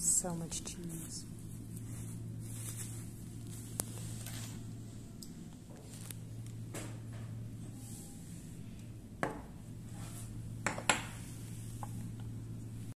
So much cheese.